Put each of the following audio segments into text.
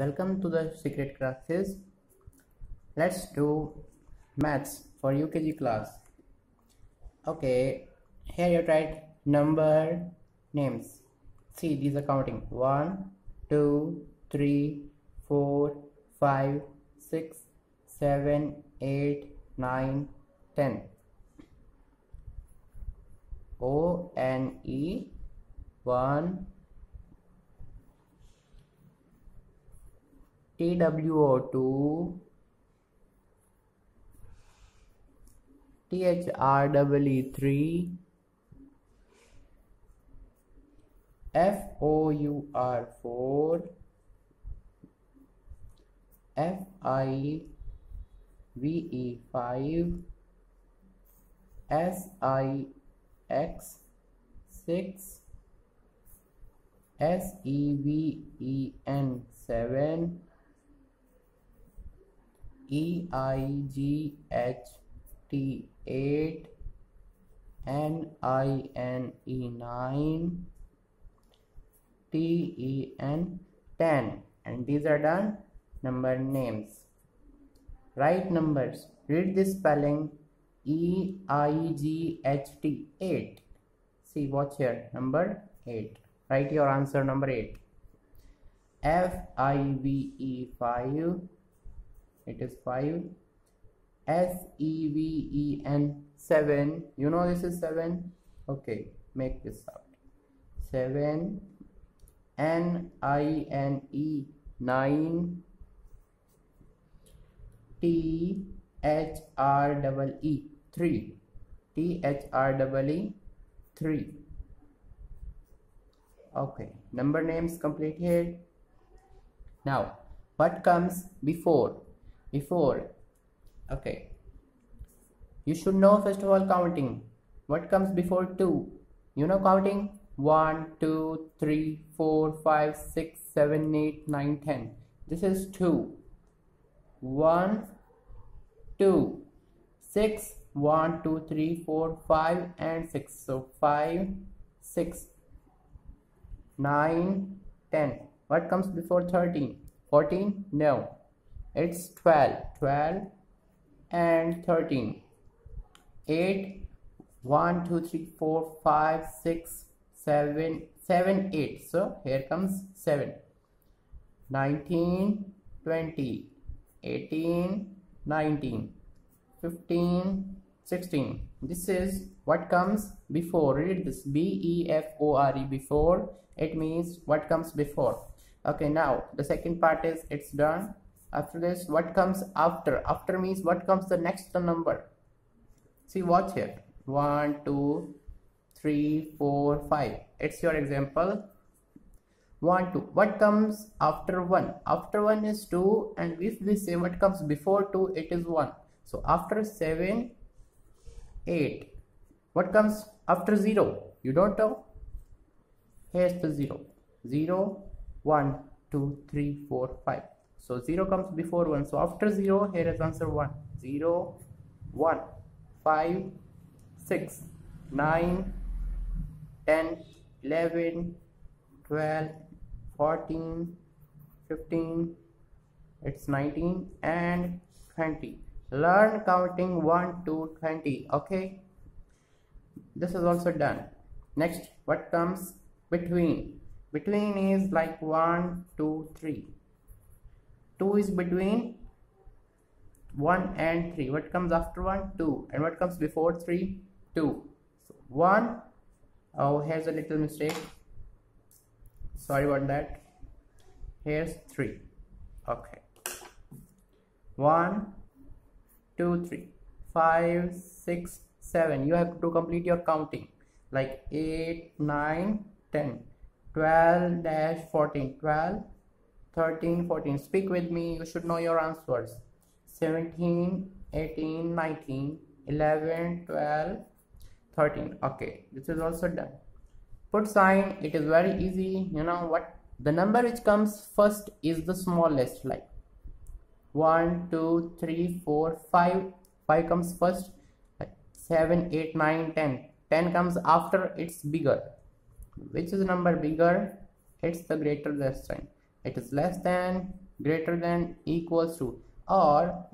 welcome to the secret classes. Let's do maths for UKG class. Okay here you write number names. See these are counting. One two three four five six seven eight nine ten. O N E one TWO2 THREE3 FOUR4 FIVE5 SIX6 SEVEN7 E I G H T 8 N I N E 9 T E N 10 and these are the number names. Write numbers. Read this spelling E I G H T 8 see watch here. Number 8 write your answer number 8 F I V E 5 it is 5 s e v e n 7 you know this is 7 okay make this out 7 n i n e 9 t h r double e 3 t h r double e 3 okay number names complete here. Now what comes before before. Okay. You should know first of all counting. What comes before 2 you know counting? 1 2 3 4 5 6 7 8 9 10 this is 2 1 2 6 1 2 3 4 5 and 6 so 5 6 9 10 what comes before 13 14 no it's 12 12 and 13 8 1 2 3 4 5 6 7 7 8 so here comes 7 19 20 18 19 15 16 this is what comes before. Read this. B e f o r e before. It means what comes before. Okay now the second part is it's done after this what comes after? After means what comes the next number? See watch here. One two three four five. It's your example. One two. What comes after one? After one is two and if we say what comes before two it is one. So after seven eight. What comes after zero? You don't know? Here's the zero. zero zero one two three four five so 0 comes before 1. So after 0, here is answer 1. 0, 1, 5, 6, 9, 10, 11, 12, 14, 15, it's 19 and 20. Learn counting 1 to 20. Okay. This is also done. Next, what comes between? Between is like 1, 2, 3 2 is between 1 and 3 what comes after 1 2 and what comes before 3 2 so 1 oh here's a little mistake. Sorry about that. Here's 3 okay. 1 2 3 5 6 7 you have to complete your counting. Like 8 9 10 12 dash 14 12 13 14 speak with me. You should know your answers. 17 18 19 11 12 13 okay this is also done. Put sign. It is very easy. You know what? The number which comes first is the smallest like 1 2 3 4 5 5 comes first. Like 7 8 9 10 10 comes after. It's bigger. Which is number bigger? It's the greater less sign it is less than greater than equals to or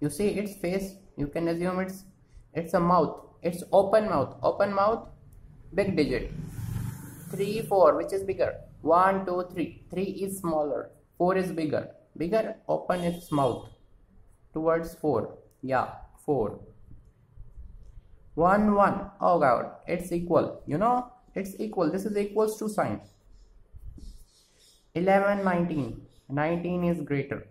you see its face you can assume it's it's a mouth it's open mouth open mouth big digit. 3 4 which is bigger? 1 2 3 3 is smaller. 4 is bigger. Bigger open its mouth towards 4 yeah 4 1 1 oh god. It's equal. You know it's equal. This is equals to sign 11 19 19 is greater.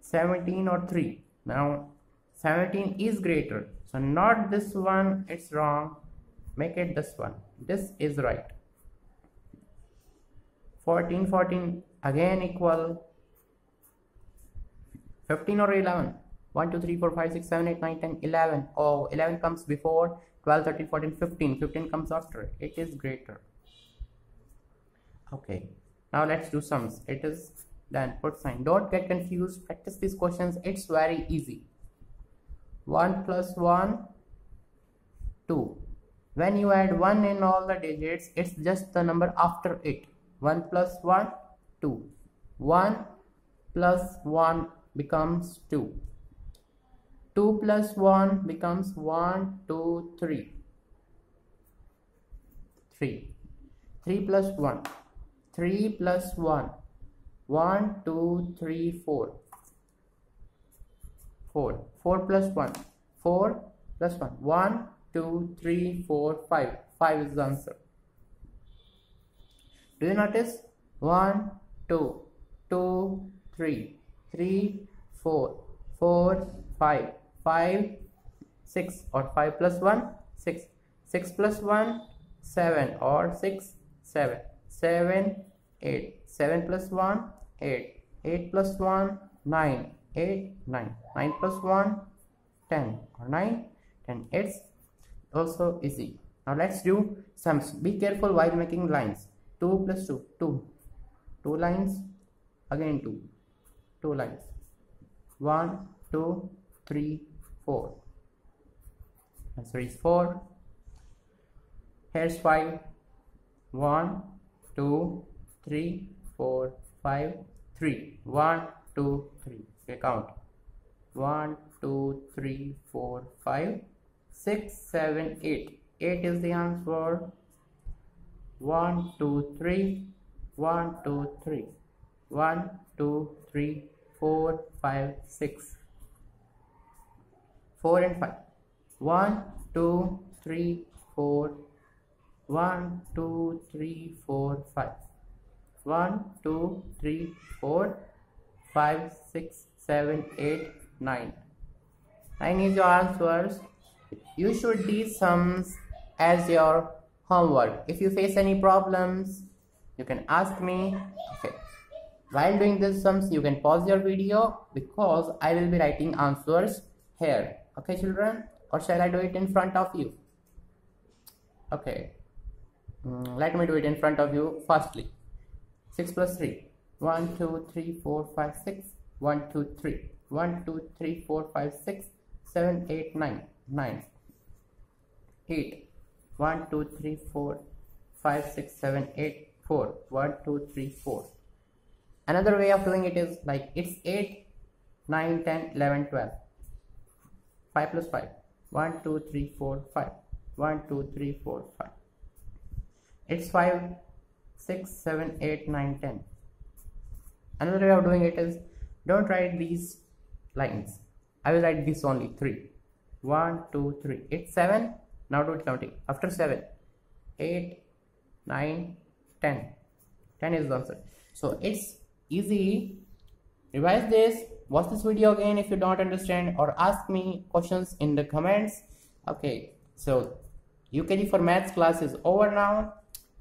17 or 3 now 17 is greater. So not this one it's wrong. Make it this one. This is right. 14 14 again equal. 15 or 11 1 2 3 4 5 6 7 8 9 10 11 oh 11 comes before. 12 13 14 15 15 comes after. It is greater. Okay now let's do sums. It is done put sign. Don't get confused. Practice these questions. It's very easy. 1 plus 1 2 when you add 1 in all the digits it's just the number after it. 1 plus 1 2 1 plus 1 becomes 2 2 plus 1 becomes 1 2 3 3 3 plus 1 3 plus 1 1 2 3 4 4 4 plus 1 4 plus 1 1 2, 3, 4, 5. 5 is the answer. Do you notice? 1, 2, 2, 3, 3, 4, 4, 5, 5, 6 or 5 plus 1, 6. 6 plus 1, 7 or 6, 7. 7, 8. 7 plus 1, 8. 8 plus 1, 9. 8, 9. 9 plus 1, 10 or 9, 10. It's also easy. Now let's do sums. Be careful while making lines. 2 plus 2, 2. 2 lines, again 2. 2 lines. 1, 2, 3, 4. Answer is 4. Here's 5. 1, 2, 3, 4, 5, 3. 1, 2, 3. Okay, count. 1, 2, 3, 4, 5, 6 7 8 8 is the answer 1 2 3 1 2 3 1 2 3 4 5 6 4 and 5 1 2 3 4 1 2 3 4 5 1 2 3 4 5 6 7 8 9 9 is your answers. You should do sums as your homework. If you face any problems you can ask me. Okay. While doing these sums you can pause your video because i will be writing answers here. Okay children? Or shall i do it in front of you? Okay mm, let me do it in front of you firstly 6 plus 3 1 2 3 4 5 6 1 2 3 1 2 3 4 5 6 7 8 9 9 8 1 2 3 4 5 6 7 8 4 1 2 3 4 another way of doing it is like it's 8 9 10 11 12 5 plus 5 1 2 3 4 5 1 2 3 4 5 it's 5 6 7 8 9 10 another way of doing it is don't write these lines. I will write this only 3 1 2 3 it's 7 now do it counting. After 7 8 9 10 10 is the answer. So it's easy. Revise this. Watch this video again if you don't understand or ask me questions in the comments. Okay so UKG for maths class is over now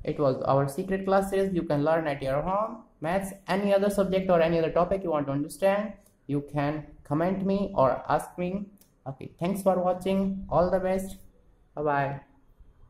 it was our secret classes. You can learn at your home maths any other subject or any other topic you want to understand. You can comment me or ask me. Okay thanks for watching. All the best. Bye bye.